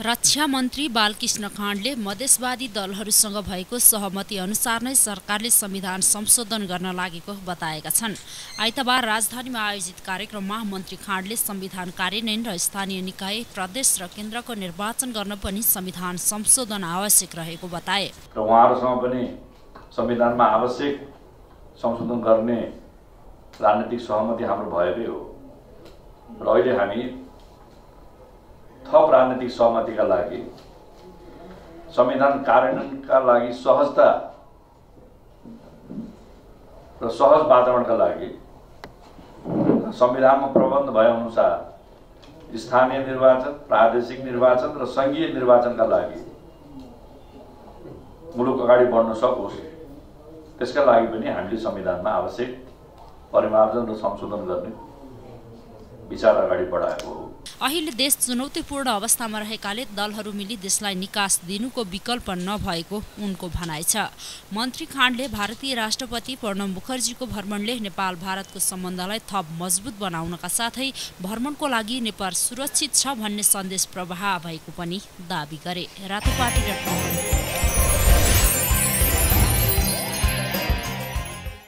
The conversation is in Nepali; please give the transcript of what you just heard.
रक्षा मन्त्री बालकृष्ण खाँडले मधेसवादी दलहरूसँग भएको सहमति अनुसार नै सरकारले संविधान संशोधन गर्न लागेको बताएका छन्। आइतबार राजधानीमा आयोजित कार्यक्रममा मन्त्री खाँडले संविधान कार्यान्वयन र स्थानीय निकाय प्रदेश र केन्द्रको निर्वाचन गर्न पनि संविधान संशोधन आवश्यक रहेको बताए। र उहाँहरूसँग पनि संविधानमा आवश्यक संशोधन गर्ने राजनीतिक सहमति हाम्रो भएकै हो। र अहिले हामी थप राजनीतिक सहमतिका लागि। संविधान कार्यान्वयनका लागि सहजता र सहज वातावरणका लागि। संविधानमा प्रबन्ध भएअनुसार स्थानीय निर्वाचन प्रादेशिक निर्वाचन र सङ्घीय निर्वाचनका लागि मुलुक अगाडि बढ्न सकोस्। त्यसका लागि पनि हामीले संविधानमा आवश्यक परिमार्जन र संशोधन गर्ने विचार अगाडि बढाएको हो। अहिले देश चुनौतीपूर्ण अवस्थामा रहेकाले दलहरू मिली देशलाई निकास दिनुको विकल्प नभएको उनको भनाइ छ। मन्त्री खाँडले भारतीय राष्ट्रपति प्रणव मुखर्जीको भ्रमणले नेपाल भारतको सम्बन्धलाई थप मजबुत बनाउनका साथै भ्रमणको लागि नेपाल सुरक्षित छ भन्ने सन्देश प्रवाह भएको पनि दावी गरे। रातोपाटी